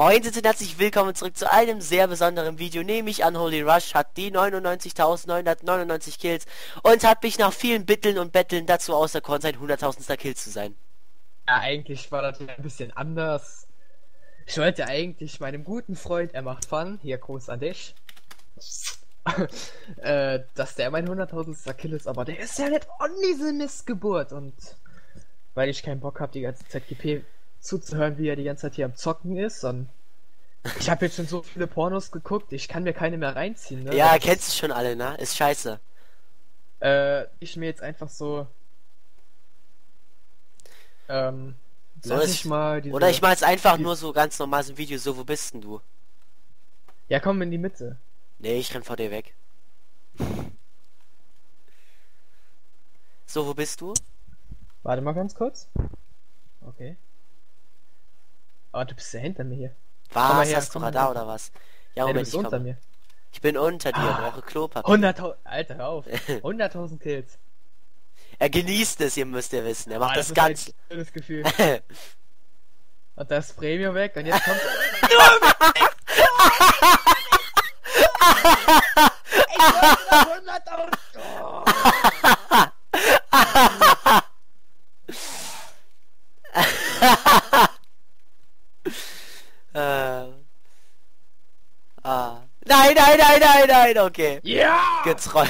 Moin und herzlich willkommen zurück zu einem sehr besonderen Video, nämlich Unholy Rush hat die 99.999 Kills und hat mich nach vielen Bitteln und Betteln dazu auserkoren, sein 100.000. Kill zu sein. Ja, eigentlich war das ein bisschen anders. Ich wollte eigentlich meinem guten Freund, er macht Fun, hier groß an dich, äh, dass der mein 100.000. Kill ist, aber der ist ja nicht on diese Missgeburt und weil ich keinen Bock habe, die ganze Zeit GP zuzuhören, wie er die ganze Zeit hier am Zocken ist. Und ich habe jetzt schon so viele Pornos geguckt, ich kann mir keine mehr reinziehen. Ne? Ja, kennst du schon alle, ne? Ist scheiße. Äh, ich mir jetzt einfach so. Ähm, so lass ich mal diese, Oder ich mal jetzt einfach nur so ganz normal so ein Video, so, wo bist denn du? Ja, komm in die Mitte. Nee, ich renn vor dir weg. So, wo bist du? Warte mal ganz kurz. Okay. Oh, du bist ja hinter mir hier. Was? Her, hast du Radar oder was? Ja, Moment, ich unter mir. Ich bin unter dir, ah, brauche Klopapier. 100.000, Alter, hör auf. 100.000 Kills. Er genießt es, ihr müsst ihr wissen. Er macht ah, das, das ganz... Ein schönes Gefühl. und das Premium weg und jetzt kommt... ich 100.000! Äh. Ah. Nein, nein, nein, nein, nein, okay. Ja! Getrollt.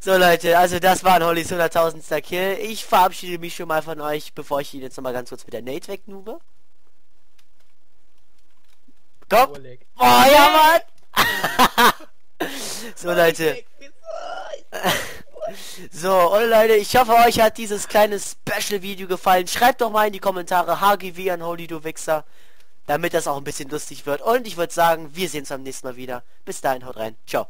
so Leute, also das war ein Hollys 100.000. Kill. Ich verabschiede mich schon mal von euch, bevor ich ihn jetzt nochmal ganz kurz mit der Nate wegnube. Komm! Oh ja, Mann! so Leute. So, und Leute, ich hoffe, euch hat dieses kleine Special-Video gefallen. Schreibt doch mal in die Kommentare HGW an Holy du Wichser damit das auch ein bisschen lustig wird. Und ich würde sagen, wir sehen uns beim nächsten Mal wieder. Bis dahin, haut rein. Ciao.